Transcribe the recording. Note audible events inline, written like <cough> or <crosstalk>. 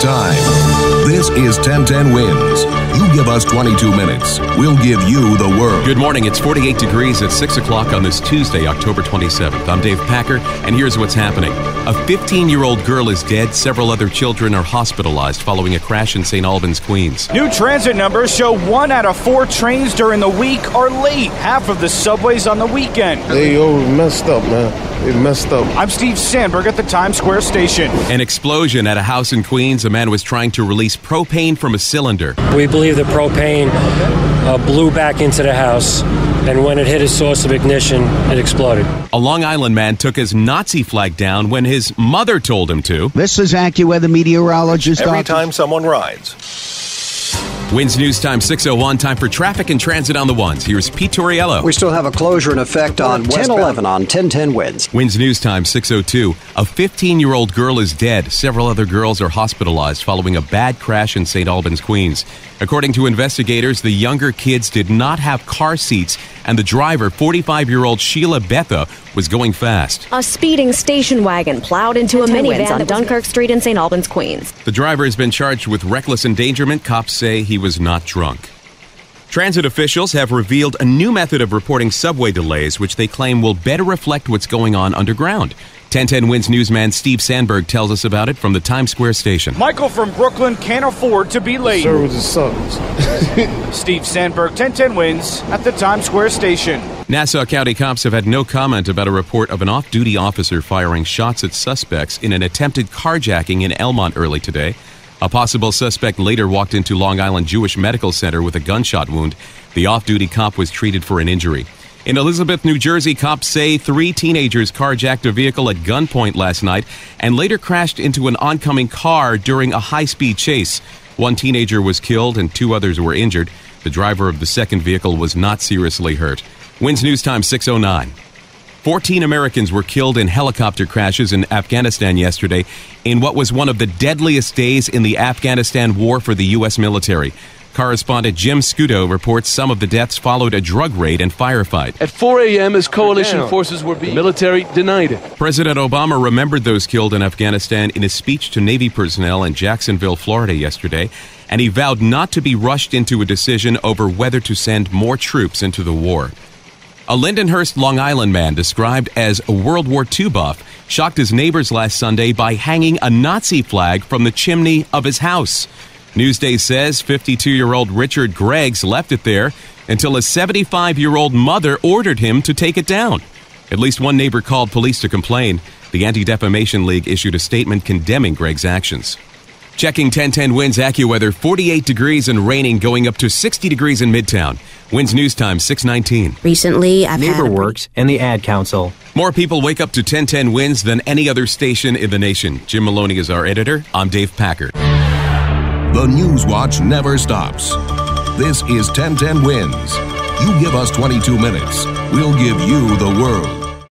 time. This is 1010 Wins. You give us 22 minutes, we'll give you the world. Good morning. It's 48 degrees at 6 o'clock on this Tuesday, October 27th. I'm Dave Packer, and here's what's happening. A 15 year old girl is dead. Several other children are hospitalized following a crash in St. Albans, Queens. New transit numbers show one out of four trains during the week are late. Half of the subways on the weekend. They all messed up, man. They messed up. I'm Steve Sandberg at the Times Square station. An explosion at a house in Queens. A man was trying to release propane from a cylinder. We believe the propane uh, blew back into the house, and when it hit its source of ignition, it exploded. A Long Island man took his Nazi flag down when his mother told him to. This is AccuWeather meteorologist. Every Dr. time someone rides. Wins News Time 601. Time for traffic and transit on the ones. Here's Pete Tauriello. We still have a closure in effect on 1011 on 1010 Wins. Wins News Time 602. A 15 year old girl is dead. Several other girls are hospitalized following a bad crash in St. Albans, Queens. According to investigators, the younger kids did not have car seats, and the driver, 45 year old Sheila Betha, was going fast. A speeding station wagon plowed into a minivan on Dunkirk Street in St. Albans, Queens. The driver has been charged with reckless endangerment. Cops say he was not drunk. Transit officials have revealed a new method of reporting subway delays, which they claim will better reflect what's going on underground. 1010 Wins newsman Steve Sandberg tells us about it from the Times Square station. Michael from Brooklyn can't afford to be late. Services sucks. <laughs> Steve Sandberg, 1010 wins at the Times Square station. Nassau County cops have had no comment about a report of an off duty officer firing shots at suspects in an attempted carjacking in Elmont early today. A possible suspect later walked into Long Island Jewish Medical Center with a gunshot wound. The off duty cop was treated for an injury. In Elizabeth, New Jersey, cops say three teenagers carjacked a vehicle at gunpoint last night and later crashed into an oncoming car during a high speed chase. One teenager was killed and two others were injured. The driver of the second vehicle was not seriously hurt. Wins News Time 609. 14 Americans were killed in helicopter crashes in Afghanistan yesterday in what was one of the deadliest days in the Afghanistan war for the U.S. military. Correspondent Jim Scudo reports some of the deaths followed a drug raid and firefight. At 4 a.m., as coalition forces were being, the military denied it. President Obama remembered those killed in Afghanistan in a speech to Navy personnel in Jacksonville, Florida yesterday, and he vowed not to be rushed into a decision over whether to send more troops into the war. A Lindenhurst, Long Island man described as a World War II buff shocked his neighbors last Sunday by hanging a Nazi flag from the chimney of his house. Newsday says 52 year old Richard Greggs left it there until a 75 year old mother ordered him to take it down. At least one neighbor called police to complain. The Anti Defamation League issued a statement condemning Gregg's actions. Checking 1010 Wins AccuWeather 48 degrees and raining going up to 60 degrees in Midtown. Wins News Time 619. Recently, I've had a NeighborWorks and the Ad Council. More people wake up to 1010 Wins than any other station in the nation. Jim Maloney is our editor. I'm Dave Packer. The News Watch never stops. This is 1010 Wins. You give us 22 minutes, we'll give you the world.